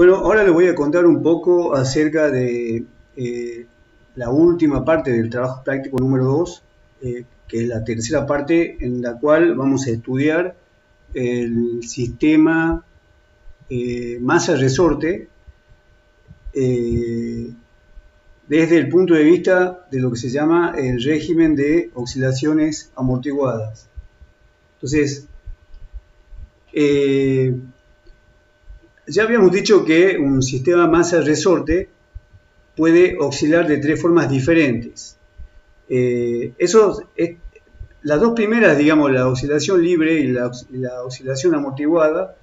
Bueno, ahora les voy a contar un poco acerca de eh, la última parte del trabajo práctico número 2, eh, que es la tercera parte en la cual vamos a estudiar el sistema eh, masa-resorte desde el punto de vista de lo que se llama el régimen de oscilaciones amortiguadas. Entonces, ya habíamos dicho que un sistema masa-resorte puede oscilar de tres formas diferentes. Eh, eso las dos primeras, digamos, la oscilación libre y la, oscilación amortiguada,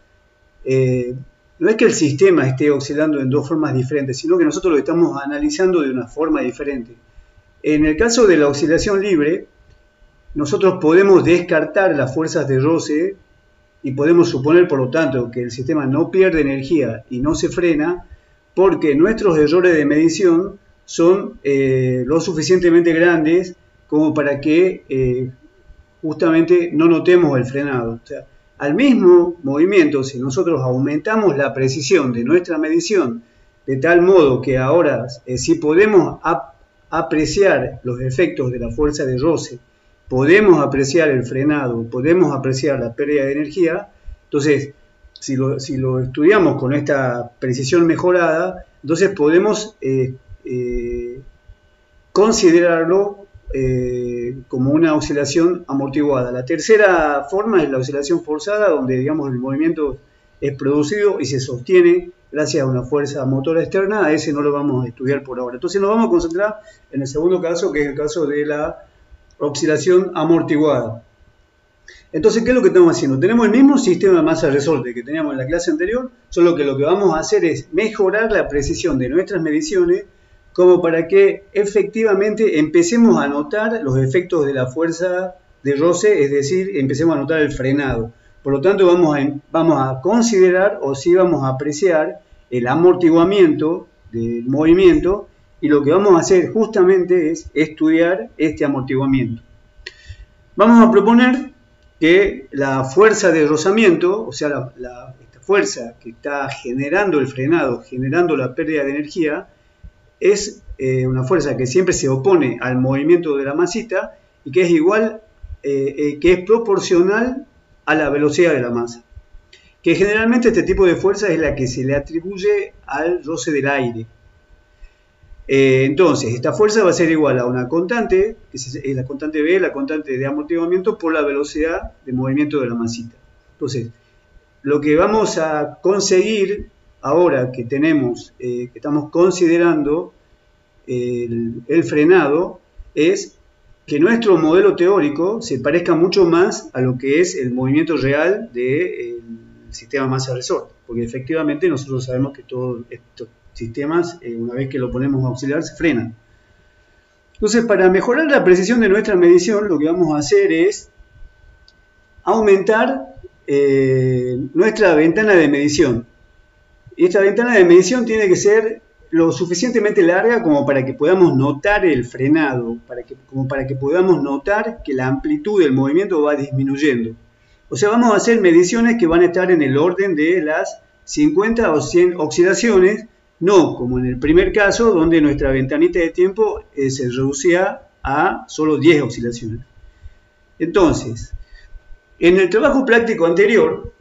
eh, no es que el sistema esté oscilando en dos formas diferentes, sino que nosotros lo estamos analizando de una forma diferente. En el caso de la oscilación libre, nosotros podemos descartar las fuerzas de roce y podemos suponer, por lo tanto, que el sistema no pierde energía y no se frena porque nuestros errores de medición son eh, lo suficientemente grandes como para que eh, justamente no notemos el frenado. O sea, al mismo movimiento, si nosotros aumentamos la precisión de nuestra medición de tal modo que ahora eh, si podemos apreciar los efectos de la fuerza de roce podemos apreciar el frenado, podemos apreciar la pérdida de energía, entonces, si lo, si lo estudiamos con esta precisión mejorada, entonces podemos eh, eh, considerarlo eh, como una oscilación amortiguada. La tercera forma es la oscilación forzada, donde digamos el movimiento es producido y se sostiene gracias a una fuerza motora externa, a ese no lo vamos a estudiar por ahora. Entonces nos vamos a concentrar en el segundo caso, que es el caso de la oscilación amortiguada. Entonces, ¿qué es lo que estamos haciendo? Tenemos el mismo sistema de masa-resorte que teníamos en la clase anterior, solo que lo que vamos a hacer es mejorar la precisión de nuestras mediciones como para que efectivamente empecemos a notar los efectos de la fuerza de roce, es decir, empecemos a notar el frenado. Por lo tanto, vamos a, vamos a considerar o sí vamos a apreciar el amortiguamiento del movimiento y lo que vamos a hacer justamente es estudiar este amortiguamiento. Vamos a proponer que la fuerza de rozamiento, o sea, la, esta fuerza que está generando el frenado, generando la pérdida de energía, es eh, una fuerza que siempre se opone al movimiento de la masita y que es igual, eh, eh, que es proporcional a la velocidad de la masa. Que generalmente este tipo de fuerza es la que se le atribuye al roce del aire. Eh, entonces, esta fuerza va a ser igual a una constante, que es la constante B, la constante de amortiguamiento, por la velocidad de movimiento de la masita. Entonces, lo que vamos a conseguir ahora que tenemos, eh, que estamos considerando el, frenado, es que nuestro modelo teórico se parezca mucho más a lo que es el movimiento real del sistema masa-resorte, porque efectivamente nosotros sabemos que todo esto sistemas, eh, una vez que lo ponemos a auxiliar, se frenan. Entonces, para mejorar la precisión de nuestra medición, lo que vamos a hacer es aumentar eh, nuestra ventana de medición. Y esta ventana de medición tiene que ser lo suficientemente larga como para que podamos notar el frenado, para que, como para que podamos notar que la amplitud del movimiento va disminuyendo. O sea, vamos a hacer mediciones que van a estar en el orden de las 50 o 100 oxidaciones no, como en el primer caso, donde nuestra ventanita de tiempo eh, se reducía a solo 10 oscilaciones. Entonces, en el trabajo práctico anterior,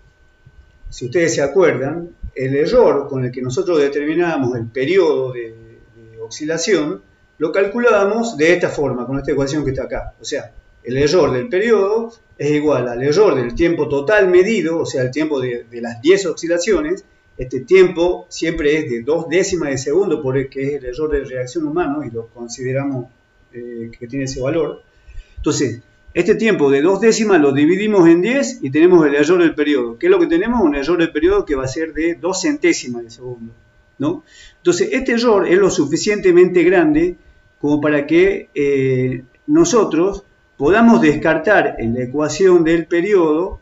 si ustedes se acuerdan, el error con el que nosotros determinábamos el periodo de, de oscilación, lo calculábamos de esta forma, con esta ecuación que está acá. O sea, el error del periodo es igual al error del tiempo total medido, o sea, el tiempo de, de las 10 oscilaciones, este tiempo siempre es de dos décimas de segundo, porque es el error de reacción humano y lo consideramos eh, que tiene ese valor. Entonces, este tiempo de dos décimas lo dividimos en 10 y tenemos el error del periodo. ¿Qué es lo que tenemos? Un error del periodo que va a ser de dos centésimas de segundo. ¿no? Entonces, este error es lo suficientemente grande como para que eh, nosotros podamos descartar en la ecuación del periodo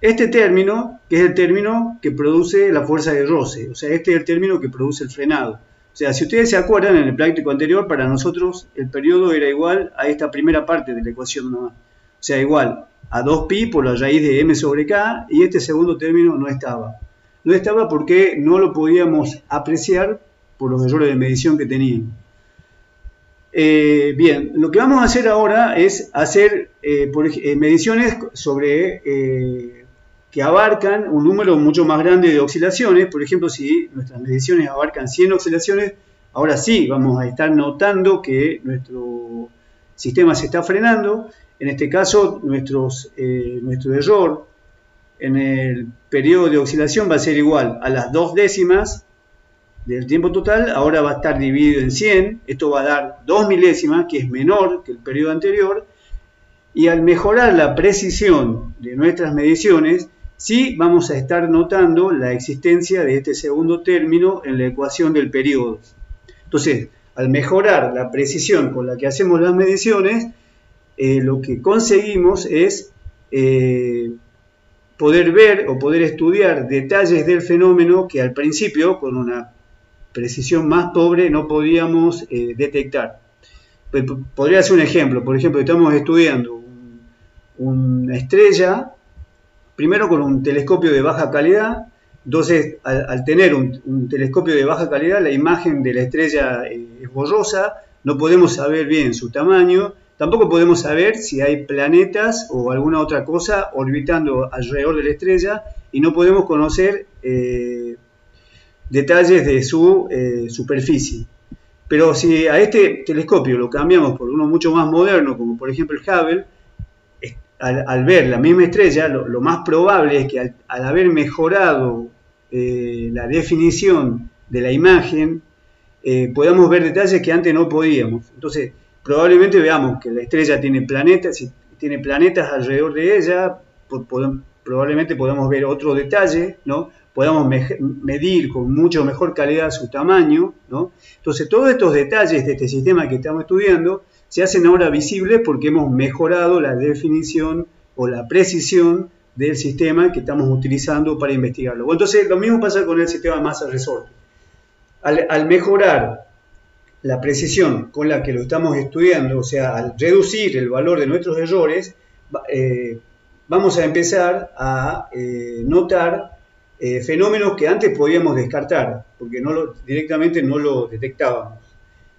este término, que es el término que produce la fuerza de roce, o sea, este es el término que produce el frenado. O sea, si ustedes se acuerdan, en el práctico anterior, para nosotros el periodo era igual a esta primera parte de la ecuación nomás. O sea, igual a 2pi por la raíz de m sobre k, y este segundo término no estaba. no estaba porque no lo podíamos apreciar por los errores de medición que tenían. Eh, bien, lo que vamos a hacer ahora es hacer eh, eh, mediciones sobre que abarcan un número mucho más grande de oscilaciones. Por ejemplo, si nuestras mediciones abarcan 100 oscilaciones, ahora sí vamos a estar notando que nuestro sistema se está frenando. En este caso, nuestros, nuestro error en el periodo de oscilación va a ser igual a las dos décimas del tiempo total, ahora va a estar dividido en 100, esto va a dar 2 milésimas, que es menor que el periodo anterior, y al mejorar la precisión de nuestras mediciones, sí vamos a estar notando la existencia de este segundo término en la ecuación del periodo. Entonces, al mejorar la precisión con la que hacemos las mediciones, eh, lo que conseguimos es eh, poder ver o poder estudiar detalles del fenómeno que al principio, con una precisión más pobre no podíamos eh, detectar. Pues, podría ser un ejemplo, por ejemplo, estamos estudiando una estrella, primero con un telescopio de baja calidad, entonces al, tener un, telescopio de baja calidad, la imagen de la estrella eh, es borrosa, no podemos saber bien su tamaño, tampoco podemos saber si hay planetas o alguna otra cosa orbitando alrededor de la estrella y no podemos conocer eh, detalles de su eh, superficie. Pero si a este telescopio lo cambiamos por uno mucho más moderno, como por ejemplo el Hubble, al, ver la misma estrella, lo, más probable es que al, haber mejorado eh, la definición de la imagen, eh, podamos ver detalles que antes no podíamos. Entonces, probablemente veamos que la estrella tiene planetas, si tiene planetas alrededor de ella, probablemente podamos ver otro detalle, ¿no? podamos medir con mucho mejor calidad su tamaño. ¿no? Entonces, todos estos detalles de este sistema que estamos estudiando se hacen ahora visibles porque hemos mejorado la definición o la precisión del sistema que estamos utilizando para investigarlo. Entonces, lo mismo pasa con el sistema masa-resorte. Al, mejorar la precisión con la que lo estamos estudiando, o sea, al reducir el valor de nuestros errores, eh, vamos a empezar a eh, notar eh, fenómenos que antes podíamos descartar, porque directamente no lo detectábamos.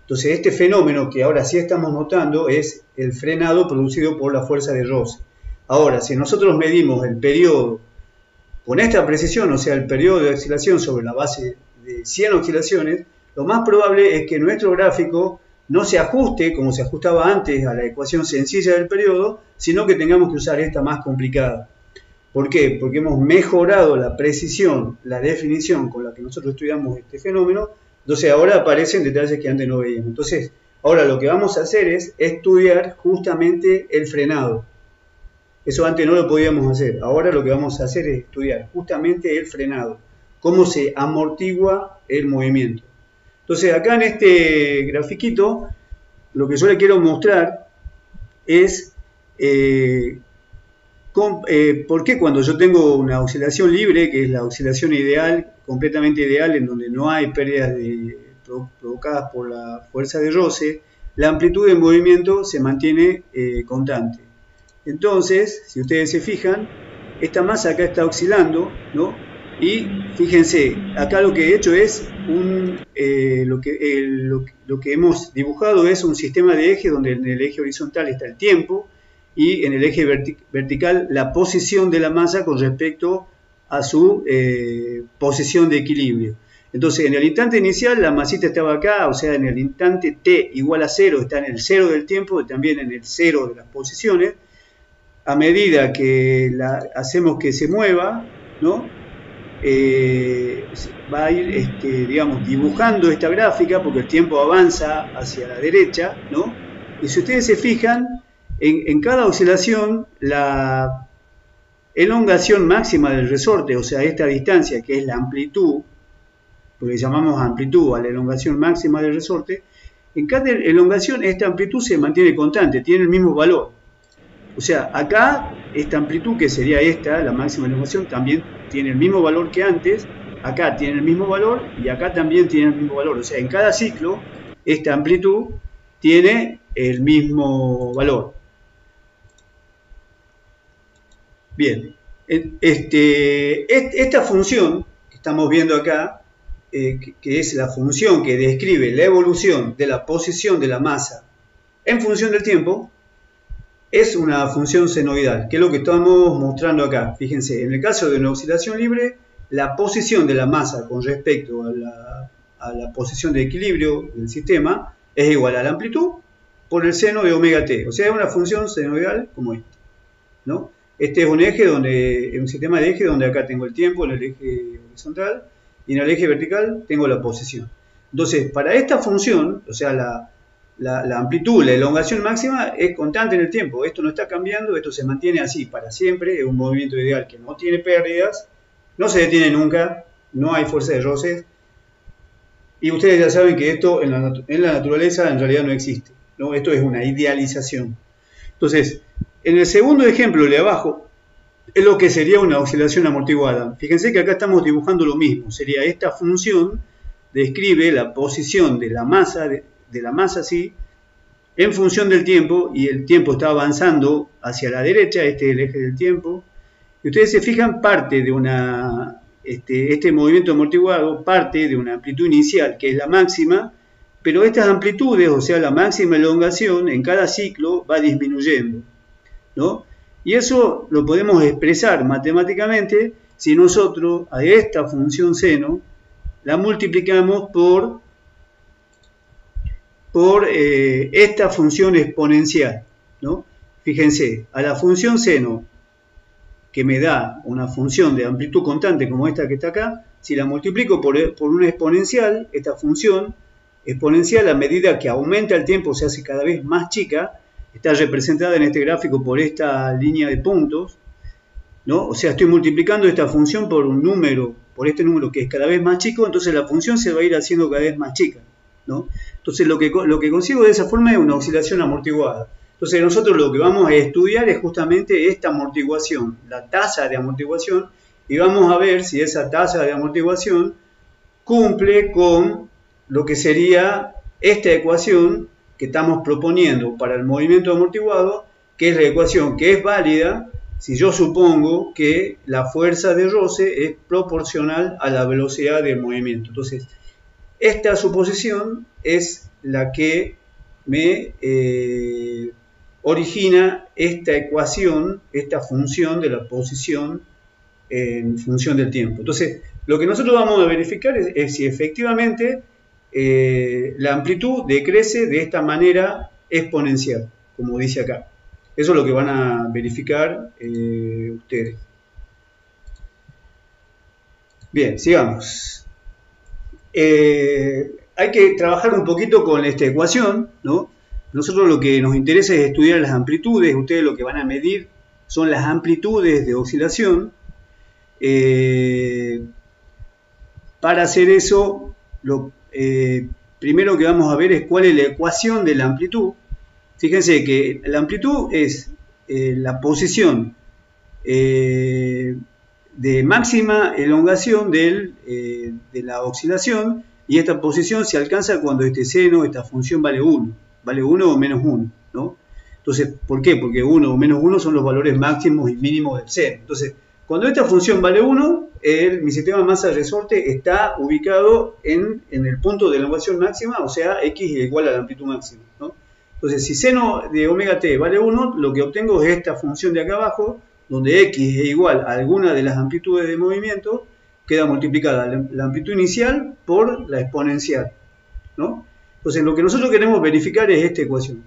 Entonces, este fenómeno que ahora sí estamos notando es el frenado producido por la fuerza de Rosse. Ahora, si nosotros medimos el periodo con esta precisión, o sea, el periodo de oscilación sobre la base de 100 oscilaciones, lo más probable es que nuestro gráfico no se ajuste como se ajustaba antes a la ecuación sencilla del periodo, sino que tengamos que usar esta más complicada. ¿Por qué? Porque hemos mejorado la precisión, la definición con la que nosotros estudiamos este fenómeno, entonces ahora aparecen detalles que antes no veíamos. Entonces, ahora lo que vamos a hacer es estudiar justamente el frenado. Eso antes no lo podíamos hacer. Ahora lo que vamos a hacer es estudiar justamente el frenado, cómo se amortigua el movimiento. Entonces, acá en este grafiquito, lo que yo le quiero mostrar es eh, eh, ¿Por qué cuando yo tengo una oscilación libre, que es la oscilación ideal, completamente ideal, en donde no hay pérdidas provocadas por la fuerza de roce, la amplitud de movimiento se mantiene eh, constante? Entonces, si ustedes se fijan, esta masa acá está oscilando, ¿no? Y fíjense, acá lo que he hecho es un, eh, lo, que, lo que hemos dibujado es un sistema de eje donde en el eje horizontal está el tiempo, y en el eje vertical la posición de la masa con respecto a su eh, posición de equilibrio. Entonces, en el instante inicial la masita estaba acá, o sea, en el instante t igual a 0 está en el 0 del tiempo también en el 0 de las posiciones. A medida que la, hacemos que se mueva, ¿no? Eh, va a ir, este, digamos, dibujando esta gráfica porque el tiempo avanza hacia la derecha, ¿no? Y si ustedes se fijan, en, cada oscilación, la elongación máxima del resorte, o sea, esta distancia que es la amplitud, porque llamamos amplitud a la elongación máxima del resorte, en cada elongación esta amplitud se mantiene constante, tiene el mismo valor. O sea, acá esta amplitud, que sería esta, la máxima elongación, también tiene el mismo valor que antes, acá tiene el mismo valor y acá también tiene el mismo valor. O sea, en cada ciclo, esta amplitud tiene el mismo valor. Bien, este, esta función que estamos viendo acá, eh, que, es la función que describe la evolución de la posición de la masa en función del tiempo, es una función senoidal, que es lo que estamos mostrando acá. Fíjense, en el caso de una oscilación libre, la posición de la masa con respecto a la, a la posición de equilibrio del sistema es igual a la amplitud por el seno de omega t. O sea, es una función senoidal como esta. ¿no? Este es un eje donde, un sistema de eje donde acá tengo el tiempo en el eje horizontal y en el eje vertical tengo la posición. Entonces, para esta función, o sea, la, amplitud, la elongación máxima es constante en el tiempo. Esto no está cambiando, esto se mantiene así para siempre. Es un movimiento ideal que no tiene pérdidas, no se detiene nunca, no hay fuerza de roces. Y ustedes ya saben que esto en la, en la naturaleza en realidad no existe. ¿no? Esto es una idealización. Entonces, en el segundo ejemplo de abajo, es lo que sería una oscilación amortiguada. Fíjense que acá estamos dibujando lo mismo. Sería esta función, describe la posición de la masa, de, la masa así, en función del tiempo, y el tiempo está avanzando hacia la derecha, este es el eje del tiempo. Y ustedes se fijan, parte de una, este, este movimiento amortiguado, parte de una amplitud inicial, que es la máxima, pero estas amplitudes, o sea, la máxima elongación, en cada ciclo va disminuyendo. Y eso lo podemos expresar matemáticamente si nosotros a esta función seno la multiplicamos por, por eh, esta función exponencial. ¿no? Fíjense, a la función seno que me da una función de amplitud constante como esta que está acá, si la multiplico por, por una exponencial, esta función exponencial a medida que aumenta el tiempo se hace cada vez más chica, está representada en este gráfico por esta línea de puntos, ¿no? O sea, estoy multiplicando esta función por un número, por este número que es cada vez más chico, entonces la función se va a ir haciendo cada vez más chica, ¿no? Entonces lo que, lo que consigo de esa forma es una oscilación amortiguada. Entonces nosotros lo que vamos a estudiar es justamente esta amortiguación, la tasa de amortiguación, y vamos a ver si esa tasa de amortiguación cumple con lo que sería esta ecuación que estamos proponiendo para el movimiento amortiguado, que es la ecuación que es válida si yo supongo que la fuerza de roce es proporcional a la velocidad del movimiento. Entonces, esta suposición es la que me eh, origina esta ecuación, esta función de la posición en función del tiempo. Entonces, lo que nosotros vamos a verificar es si efectivamente eh, la amplitud decrece de esta manera exponencial, como dice acá. Eso es lo que van a verificar eh, ustedes. Bien, sigamos. Eh, hay que trabajar un poquito con esta ecuación, ¿no? Nosotros lo que nos interesa es estudiar las amplitudes, ustedes lo que van a medir son las amplitudes de oscilación. para hacer eso, lo, eh, primero que vamos a ver es cuál es la ecuación de la amplitud. Fíjense que la amplitud es eh, la posición eh, de máxima elongación de la oscilación y esta posición se alcanza cuando este seno, esta función vale 1, vale 1 o menos 1, ¿no? Entonces, ¿por qué? Porque 1 o menos 1 son los valores máximos y mínimos del seno. Entonces, cuando esta función vale 1, mi sistema de masa resorte está ubicado en, el punto de elongación máxima, o sea, x igual a la amplitud máxima. Entonces, si seno de omega t vale 1, lo que obtengo es esta función de acá abajo, donde x es igual a alguna de las amplitudes de movimiento, queda multiplicada la amplitud inicial por la exponencial. Entonces, lo que nosotros queremos verificar es esta ecuación.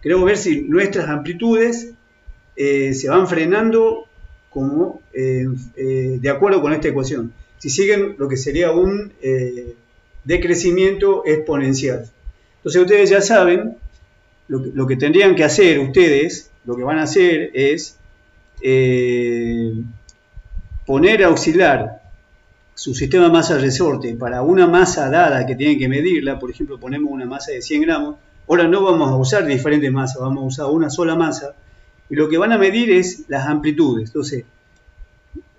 Queremos ver si nuestras amplitudes eh, se van frenando como eh, eh, de acuerdo con esta ecuación. Si siguen lo que sería un eh, decrecimiento exponencial. Entonces ustedes ya saben, lo que, tendrían que hacer ustedes, lo que van a hacer es poner a oscilar su sistema masa-resorte para una masa dada que tienen que medirla, por ejemplo ponemos una masa de 100 gramos, ahora no vamos a usar diferentes masas, vamos a usar una sola masa, y lo que van a medir es las amplitudes. Entonces,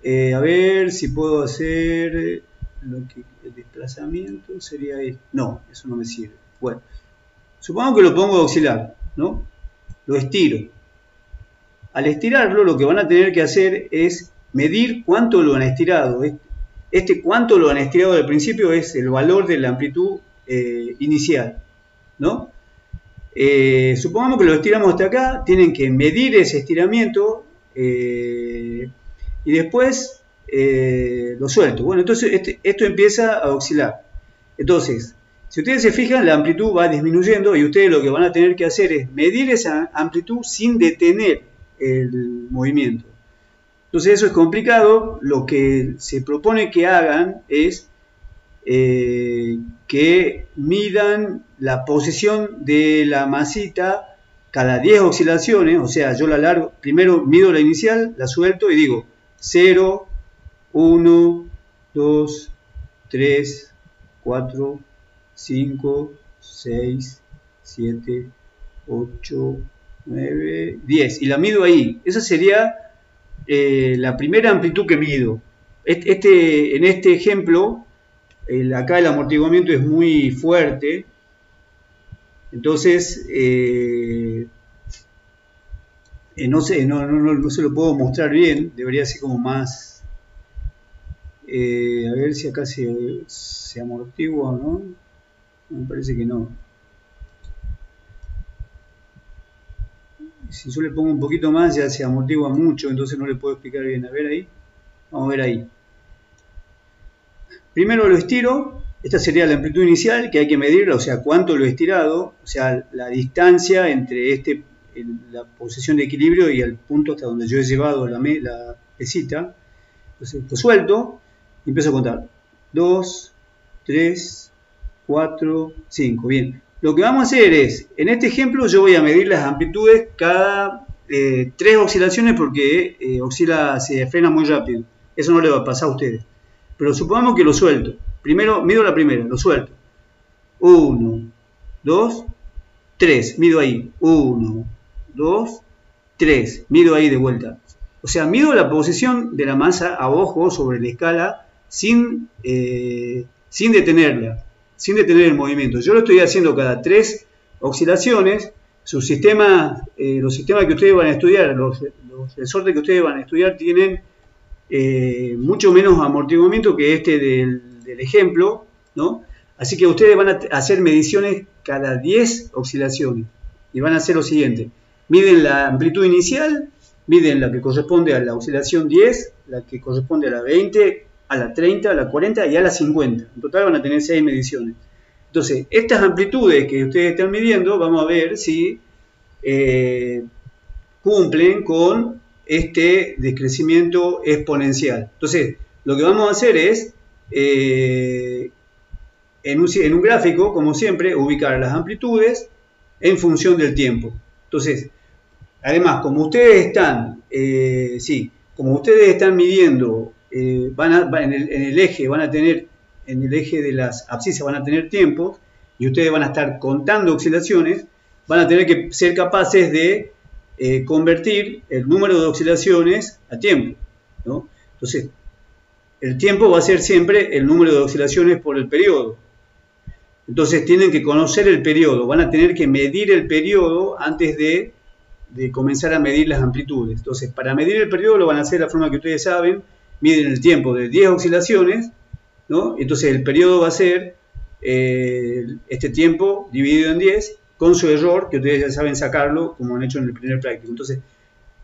eh, a ver si puedo hacer que, el desplazamiento sería esto. No, eso no me sirve. Bueno, supongo que lo pongo a oscilar, ¿no? Lo estiro. Al estirarlo, lo que van a tener que hacer es medir cuánto lo han estirado. este cuánto lo han estirado del principio es el valor de la amplitud eh, inicial, ¿no? Eh, supongamos que lo estiramos hasta acá, tienen que medir ese estiramiento y después lo suelto. Bueno, entonces este, esto empieza a oscilar. Entonces, si ustedes se fijan, la amplitud va disminuyendo y ustedes lo que van a tener que hacer es medir esa amplitud sin detener el movimiento. Entonces eso es complicado. Lo que se propone que hagan es eh, que midan la posición de la masita cada 10 oscilaciones. O sea, yo la largo, primero mido la inicial, la suelto y digo 0, 1, 2, 3, 4, 5, 6, 7, 8, 9, 10. Y la mido ahí. Esa sería eh, la primera amplitud que mido. Este, en este ejemplo, acá el amortiguamiento es muy fuerte. Entonces, eh, eh, no, sé, no, no, no, se lo puedo mostrar bien. Debería ser como más... a ver si acá se, se amortigua o no. Me parece que no. Si yo le pongo un poquito más ya se amortigua mucho, entonces no le puedo explicar bien. A ver ahí. Vamos a ver ahí. Primero lo estiro. Esta sería la amplitud inicial que hay que medirla, o sea, cuánto lo he estirado, o sea, la distancia entre este, la posición de equilibrio y el punto hasta donde yo he llevado la, la pesita. Entonces lo suelto y empiezo a contar. 2, 3, 4, 5. Bien, lo que vamos a hacer es, en este ejemplo yo voy a medir las amplitudes cada eh, tres oscilaciones porque eh, oscila, se frena muy rápido. Eso no le va a pasar a ustedes. Pero supongamos que lo suelto. Primero, mido la primera, lo suelto. 1, 2, 3. Mido ahí. 1, 2, 3. Mido ahí de vuelta. O sea, mido la posición de la masa a ojo sobre la escala sin, eh, sin detenerla sin detener el movimiento. Yo lo estoy haciendo cada tres oscilaciones. Su sistema, eh, los sistemas que ustedes van a estudiar, los, resortes que ustedes van a estudiar tienen eh, mucho menos amortiguamiento que este del, ejemplo, ¿no? Así que ustedes van a hacer mediciones cada 10 oscilaciones y van a hacer lo siguiente. Miden la amplitud inicial, miden la que corresponde a la oscilación 10, la que corresponde a la 20, a la 30, a la 40 y a la 50. En total van a tener 6 mediciones. Entonces, estas amplitudes que ustedes están midiendo, vamos a ver si eh, cumplen con este decrecimiento exponencial. Entonces, lo que vamos a hacer es, eh, en, un, gráfico, como siempre, ubicar las amplitudes en función del tiempo. Entonces, además, como ustedes están, eh, sí, como ustedes están midiendo eh, van a, en, el, eje van a tener, en el eje de las abscisas van a tener tiempos y ustedes van a estar contando oscilaciones, van a tener que ser capaces de eh, convertir el número de oscilaciones a tiempo. Entonces, el tiempo va a ser siempre el número de oscilaciones por el periodo. Entonces tienen que conocer el periodo, van a tener que medir el periodo antes de, de comenzar a medir las amplitudes. Entonces, para medir el periodo lo van a hacer de la forma que ustedes saben, miden el tiempo de 10 oscilaciones, ¿no? Entonces el periodo va a ser eh, este tiempo dividido en 10 con su error, que ustedes ya saben sacarlo, como han hecho en el primer práctico. Entonces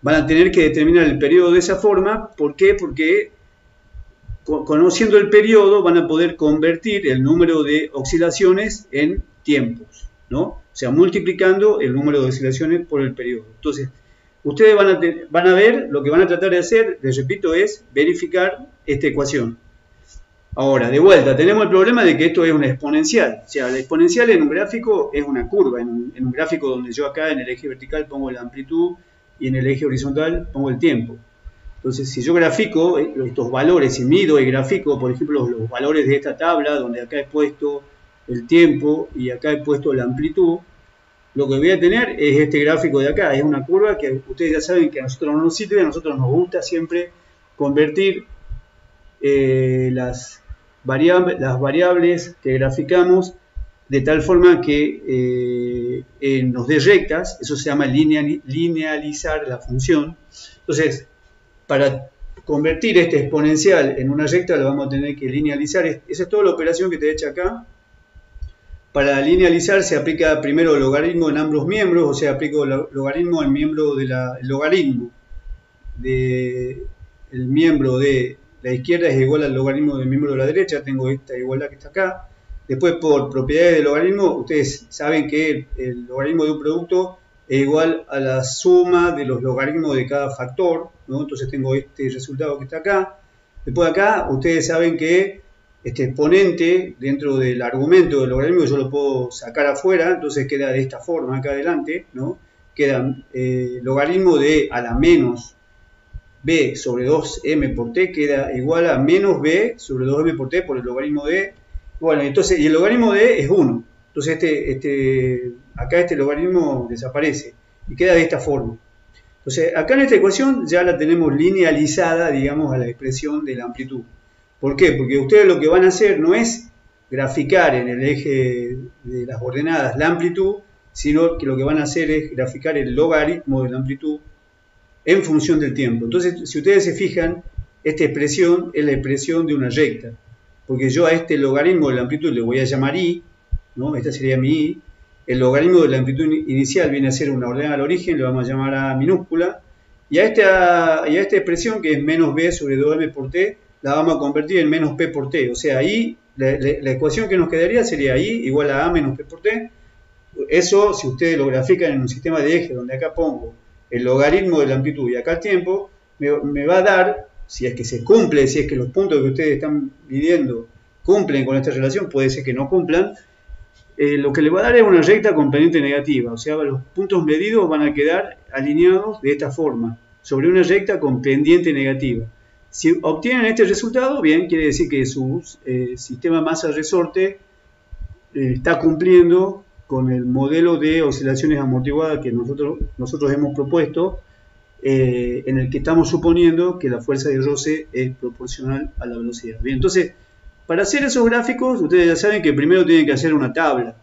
van a tener que determinar el periodo de esa forma. ¿Por qué? Porque conociendo el periodo van a poder convertir el número de oscilaciones en tiempos, ¿no? O sea, multiplicando el número de oscilaciones por el periodo. Entonces, Ustedes van a, van a ver, lo que van a tratar de hacer, les repito, es verificar esta ecuación. Ahora, de vuelta, tenemos el problema de que esto es una exponencial. O sea, la exponencial en un gráfico es una curva, en un, gráfico donde yo acá en el eje vertical pongo la amplitud y en el eje horizontal pongo el tiempo. Entonces, si yo grafico eh, estos valores y mido y grafico, por ejemplo, los, valores de esta tabla, donde acá he puesto el tiempo y acá he puesto la amplitud, lo que voy a tener es este gráfico de acá, es una curva que ustedes ya saben que a nosotros no nos sirve, a nosotros nos gusta siempre convertir eh, las, variables, las variables que graficamos de tal forma que eh, nos dé rectas, eso se llama linealizar la función. Entonces, para convertir este exponencial en una recta lo vamos a tener que linealizar. Esa es toda la operación que te he hecho acá. Para linealizar se aplica primero el logaritmo en ambos miembros, o sea, aplico el logaritmo en miembro de la, el logaritmo de el miembro de la izquierda es igual al logaritmo del miembro de la derecha, tengo esta igualdad que está acá. Después, por propiedades del logaritmo, ustedes saben que el logaritmo de un producto es igual a la suma de los logaritmos de cada factor, entonces tengo este resultado que está acá. Después acá, ustedes saben que este exponente dentro del argumento del logaritmo yo lo puedo sacar afuera, entonces queda de esta forma acá adelante, ¿no? Queda eh, logaritmo de a la menos b sobre 2m por t queda igual a menos b sobre 2m por t por el logaritmo de... Bueno, entonces, y el logaritmo de es 1. Entonces, este, este, acá este logaritmo desaparece y queda de esta forma. Entonces, acá en esta ecuación ya la tenemos linealizada, digamos, a la expresión de la amplitud. ¿Por qué? Porque ustedes lo que van a hacer no es graficar en el eje de las ordenadas la amplitud, sino que lo que van a hacer es graficar el logaritmo de la amplitud en función del tiempo. Entonces, si ustedes se fijan, esta expresión es la expresión de una recta, porque yo a este logaritmo de la amplitud le voy a llamar i, ¿no? esta sería mi i, el logaritmo de la amplitud inicial viene a ser una ordenada al origen, le vamos a llamar a minúscula, y a esta, y a esta expresión que es menos b sobre 2m por t, la vamos a convertir en menos p por t, o sea, ahí la, ecuación que nos quedaría sería i igual a a menos p por t, eso si ustedes lo grafican en un sistema de eje donde acá pongo el logaritmo de la amplitud y acá el tiempo, me, va a dar, si es que se cumple, si es que los puntos que ustedes están midiendo cumplen con esta relación, puede ser que no cumplan, eh, lo que le va a dar es una recta con pendiente negativa, o sea, los puntos medidos van a quedar alineados de esta forma, sobre una recta con pendiente negativa. Si obtienen este resultado, bien, quiere decir que su eh, sistema masa-resorte eh, está cumpliendo con el modelo de oscilaciones amortiguadas que nosotros, nosotros hemos propuesto, eh, en el que estamos suponiendo que la fuerza de roce es proporcional a la velocidad. Bien, entonces, para hacer esos gráficos, ustedes ya saben que primero tienen que hacer una tabla.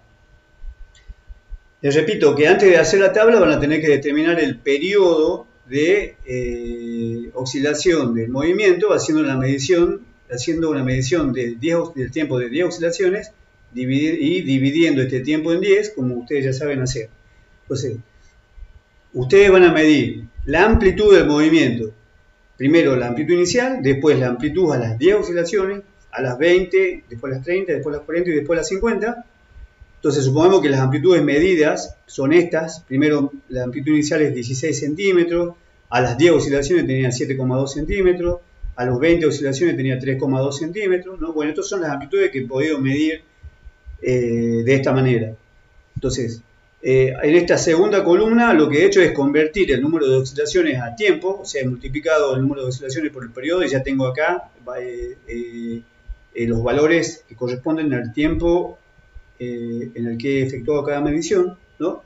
Les repito que antes de hacer la tabla van a tener que determinar el periodo de eh, oscilación del movimiento haciendo una medición, haciendo una medición del tiempo de 10 oscilaciones y dividiendo este tiempo en 10, como ustedes ya saben hacer. Entonces, ustedes van a medir la amplitud del movimiento. Primero la amplitud inicial, después la amplitud a las 10 oscilaciones, a las 20, después las 30, después las 40 y después las 50. Entonces supongamos que las amplitudes medidas son estas. Primero la amplitud inicial es 16 centímetros, a las 10 oscilaciones tenía 7,2 centímetros, a los 20 oscilaciones tenía 3,2 centímetros. ¿no? Bueno, estas son las amplitudes que he podido medir eh, de esta manera. Entonces, eh, en esta segunda columna lo que he hecho es convertir el número de oscilaciones a tiempo, o sea, he multiplicado el número de oscilaciones por el periodo y ya tengo acá eh, los valores que corresponden al tiempo en el que he efectuado cada medición. ¿no?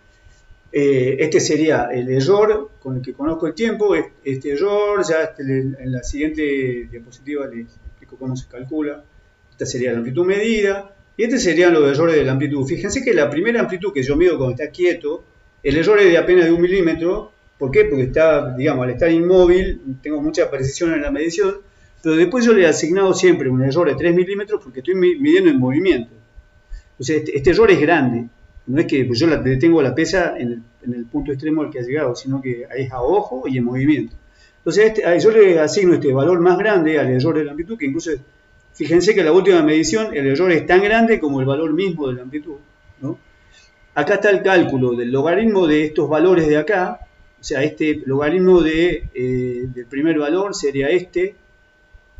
este sería el error con el que conozco el tiempo. Este error, ya este, en la siguiente diapositiva les explico cómo se calcula. Esta sería la amplitud medida. Y estos serían los errores de la amplitud. Fíjense que la primera amplitud que yo mido cuando está quieto, el error es de apenas de un milímetro. ¿Por qué? Porque está, digamos, al estar inmóvil, tengo mucha precisión en la medición, pero después yo le he asignado siempre un error de 3 milímetros porque estoy midiendo en movimiento. Entonces, este, este, error es grande. No es que pues, yo la, detengo la pesa en el, punto extremo al que ha llegado, sino que es a ojo y en movimiento. Entonces, este, yo le asigno este valor más grande al error de la amplitud, que incluso Fíjense que en la última medición el error es tan grande como el valor mismo de la amplitud. Acá está el cálculo del logaritmo de estos valores de acá, o sea, este logaritmo de, eh, del primer valor sería este,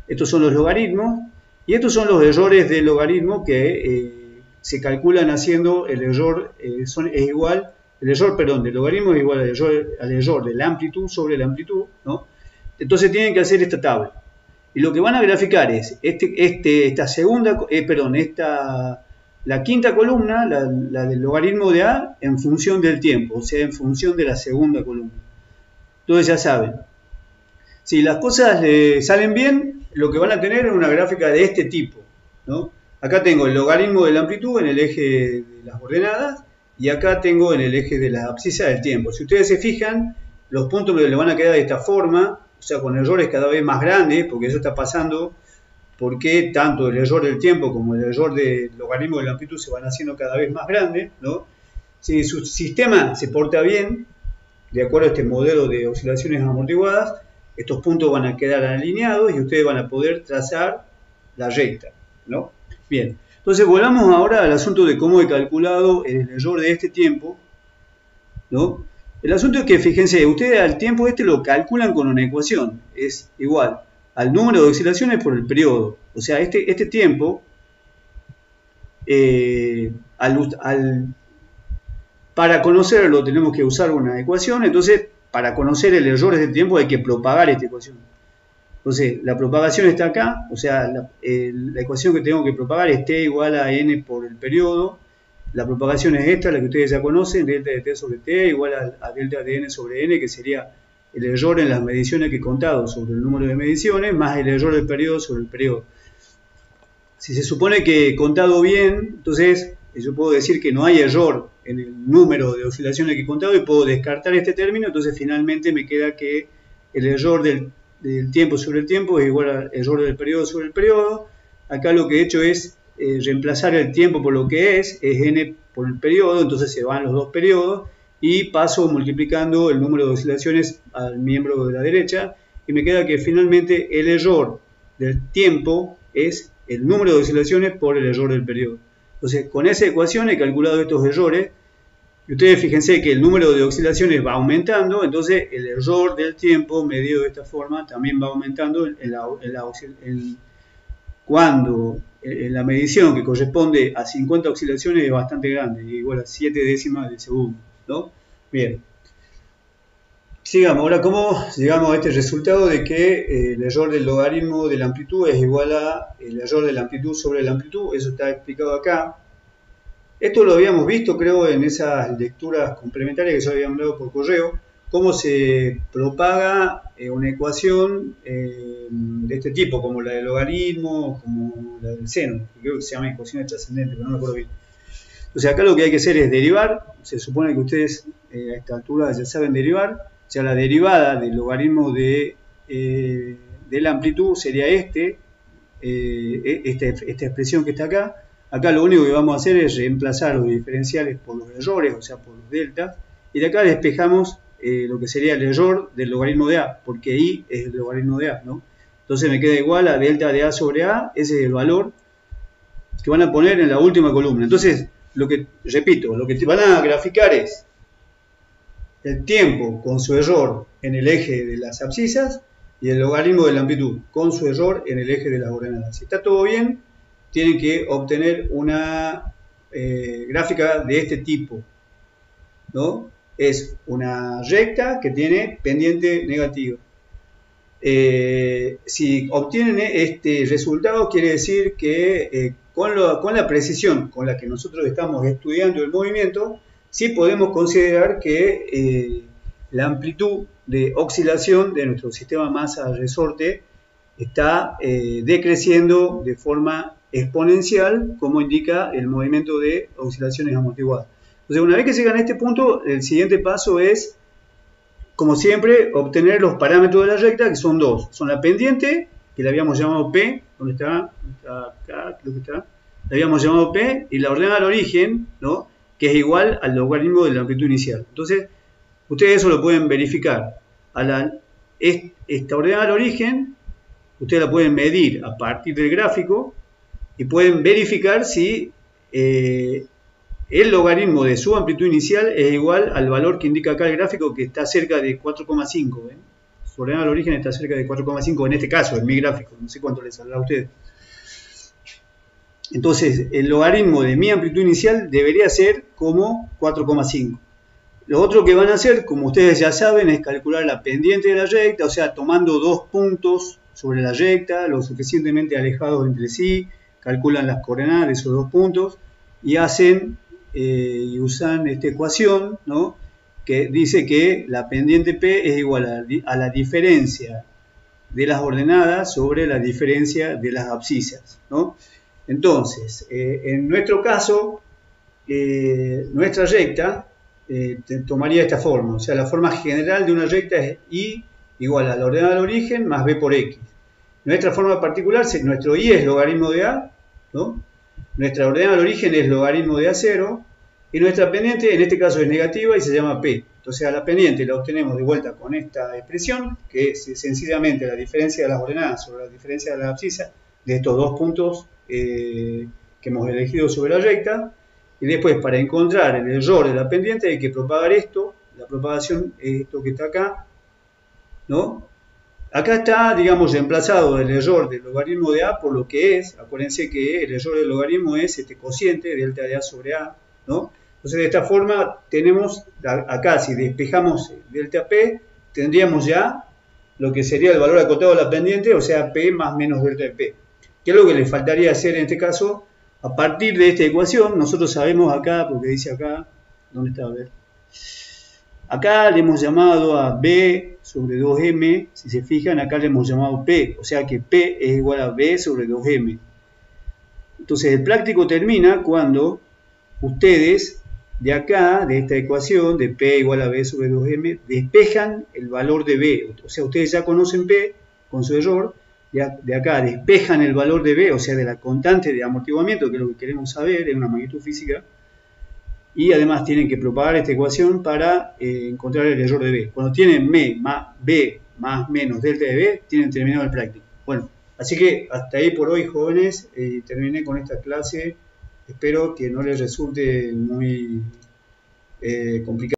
estos son los logaritmos, y estos son los errores del logaritmo que eh, se calculan haciendo el error, eh, son, es igual, el error, perdón, del logaritmo es igual al error, al error de la amplitud sobre la amplitud, ¿no? Entonces tienen que hacer esta tabla. Y lo que van a graficar es este, este, esta segunda, eh, perdón, esta, la quinta columna, la, del logaritmo de A, en función del tiempo, o sea, en función de la segunda columna. Entonces ya saben, si las cosas salen bien, lo que van a tener es una gráfica de este tipo. ¿no? Acá tengo el logaritmo de la amplitud en el eje de las ordenadas y acá tengo en el eje de la abscisa del tiempo. Si ustedes se fijan, los puntos le van a quedar de esta forma, sea, con errores cada vez más grandes, porque eso está pasando, porque tanto el error del tiempo como el error del logaritmo de la amplitud se van haciendo cada vez más grandes, ¿no? Si su sistema se porta bien, de acuerdo a este modelo de oscilaciones amortiguadas, estos puntos van a quedar alineados y ustedes van a poder trazar la recta, ¿no? Bien, entonces volvamos ahora al asunto de cómo he calculado el error de este tiempo, ¿no? El asunto es que, fíjense, ustedes al tiempo este lo calculan con una ecuación, es igual al número de oscilaciones por el periodo. O sea, este, este tiempo, eh, para conocerlo tenemos que usar una ecuación, entonces para conocer el error de este tiempo hay que propagar esta ecuación. Entonces, la propagación está acá, o sea, la, ecuación que tengo que propagar es t igual a n por el periodo. La propagación es esta, la que ustedes ya conocen, delta de t sobre t igual a, a, delta de n sobre n, que sería el error en las mediciones que he contado sobre el número de mediciones, más el error del periodo sobre el periodo. Si se supone que he contado bien, entonces yo puedo decir que no hay error en el número de oscilaciones que he contado y puedo descartar este término, entonces finalmente me queda que el error del, tiempo sobre el tiempo es igual al error del periodo sobre el periodo. Acá lo que he hecho es eh, reemplazar el tiempo por lo que es, es n por el periodo, entonces se van los dos periodos y paso multiplicando el número de oscilaciones al miembro de la derecha y me queda que finalmente el error del tiempo es el número de oscilaciones por el error del periodo. Entonces, con esa ecuación he calculado estos errores. Y ustedes fíjense que el número de oscilaciones va aumentando, entonces el error del tiempo medido de esta forma también va aumentando cuando en la medición que corresponde a 50 oscilaciones es bastante grande, igual a 7 décimas de segundo. ¿no? Bien. Sigamos, ahora cómo llegamos a este resultado de que eh, el error del logaritmo de la amplitud es igual a el error de la amplitud sobre la amplitud, eso está explicado acá. Esto lo habíamos visto creo en esas lecturas complementarias que se habían dado por correo, cómo se propaga eh, una ecuación eh, de este tipo, como la del logaritmo, como la del seno, que creo que se llama ecuación trascendente, pero no me acuerdo bien. Entonces acá lo que hay que hacer es derivar, se supone que ustedes a esta altura ya saben derivar, o sea, la derivada del logaritmo de, eh, la amplitud sería este, eh, e, este, esta expresión que está acá. Acá lo único que vamos a hacer es reemplazar los diferenciales por los errores, o sea, por los deltas. Y de acá despejamos eh, lo que sería el error del logaritmo de A, porque I es el logaritmo de A, ¿no? Entonces me queda igual a delta de A sobre A, ese es el valor que van a poner en la última columna. Entonces, lo que, repito, lo que van a graficar es el tiempo con su error en el eje de las abscisas y el logaritmo de la amplitud con su error en el eje de las ordenadas. Si está todo bien, tienen que obtener una eh, gráfica de este tipo. ¿no? Es una recta que tiene pendiente negativa. Eh, si obtienen este resultado, quiere decir que eh, con, la precisión con la que nosotros estamos estudiando el movimiento, sí podemos considerar que la amplitud de oscilación de nuestro sistema masa-resorte está decreciendo de forma exponencial, como indica el movimiento de oscilaciones amortiguadas. Entonces, una vez que se a este punto, el siguiente paso es, como siempre, obtener los parámetros de la recta, que son dos. Son la pendiente, que la habíamos llamado P, ¿dónde está? Acá, creo que está. La habíamos llamado P, y la ordenada al origen, ¿no? que es igual al logaritmo de la amplitud inicial. Entonces, ustedes eso lo pueden verificar. Esta ordenada al origen, ustedes la pueden medir a partir del gráfico y pueden verificar si eh, el logaritmo de su amplitud inicial es igual al valor que indica acá el gráfico, que está cerca de 4,5. ¿eh? Su al origen está cerca de 4,5 en este caso, en mi gráfico. No sé cuánto les saldrá a ustedes. Entonces, el logaritmo de mi amplitud inicial debería ser como 4,5. Lo otro que van a hacer, como ustedes ya saben, es calcular la pendiente de la recta, o sea, tomando dos puntos sobre la recta, lo suficientemente alejados entre sí, calculan las coordenadas de esos dos puntos y hacen eh, y usan esta ecuación, ¿no? que dice que la pendiente P es igual a, la diferencia de las ordenadas sobre la diferencia de las abscisas. ¿no? Entonces, eh, en nuestro caso, eh, nuestra recta tomaría esta forma. O sea, la forma general de una recta es I igual a la ordenada del origen más b por x. Nuestra forma particular, nuestro y es logaritmo de a, ¿no? nuestra ordenada del origen es logaritmo de a0, y nuestra pendiente en este caso es negativa y se llama p. Entonces a la pendiente la obtenemos de vuelta con esta expresión, que es sencillamente la diferencia de las ordenadas sobre la diferencia de la abscisa de estos dos puntos eh, que hemos elegido sobre la recta. Y después para encontrar el error de la pendiente hay que propagar esto, la propagación es esto que está acá, ¿no? Acá está, digamos, reemplazado el error del logaritmo de a por lo que es. Acuérdense que el error del logaritmo es este cociente, delta de a sobre a, ¿no? Entonces, de esta forma, tenemos acá, si despejamos delta P, tendríamos ya lo que sería el valor acotado de la pendiente, o sea, P más menos delta de P. ¿Qué es lo que le faltaría hacer en este caso? A partir de esta ecuación, nosotros sabemos acá, porque dice acá, ¿dónde está? A ver. Acá le hemos llamado a B sobre 2M, si se fijan, acá le hemos llamado P, o sea que P es igual a B sobre 2M. Entonces, el práctico termina cuando ustedes de acá, de esta ecuación de P igual a B sobre 2M, despejan el valor de B. O sea, ustedes ya conocen P con su error, de acá despejan el valor de B, o sea, de la constante de amortiguamiento, que es lo que queremos saber, es una magnitud física, y además tienen que propagar esta ecuación para eh, encontrar el error de B. Cuando tienen M más B más menos delta de B, tienen terminado el práctico. Bueno, así que hasta ahí por hoy, jóvenes, eh, terminé con esta clase. Espero que no les resulte muy eh, complicado.